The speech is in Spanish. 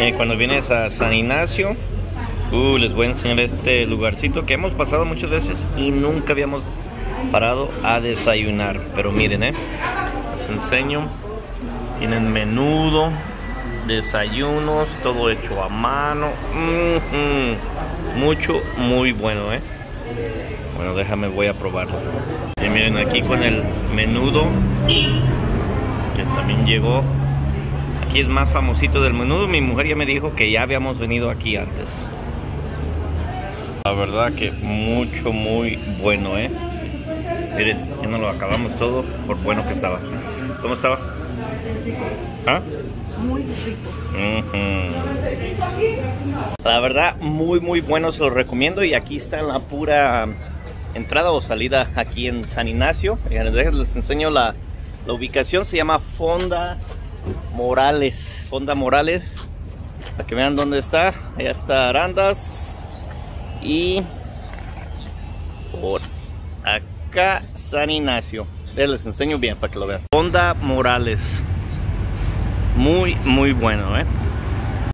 Eh, cuando vienes a San Ignacio, uh, les voy a enseñar este lugarcito que hemos pasado muchas veces y nunca habíamos parado a desayunar. Pero miren, eh, les enseño. Tienen menudo, desayunos, todo hecho a mano. Mucho, muy bueno, eh. Bueno, déjame, voy a probarlo. Y miren aquí con el menudo, que también llegó. Aquí es más famosito del menudo. Mi mujer ya me dijo que ya habíamos venido aquí antes. La verdad que mucho, muy bueno, ¿eh? Miren, ya no lo acabamos todo por bueno que estaba. ¿Cómo estaba? ¿Ah? Muy rico. Uh -huh. La verdad, muy, muy bueno, se lo recomiendo. Y aquí está la pura entrada o salida aquí en San Ignacio. Les enseño la, la ubicación. Se llama Fonda Morales. Fonda Morales. Para que vean dónde está. Allá está Arandas. Y por acá San Ignacio. Les enseño bien para que lo vean. Fonda Morales. Muy, muy bueno, ¿eh?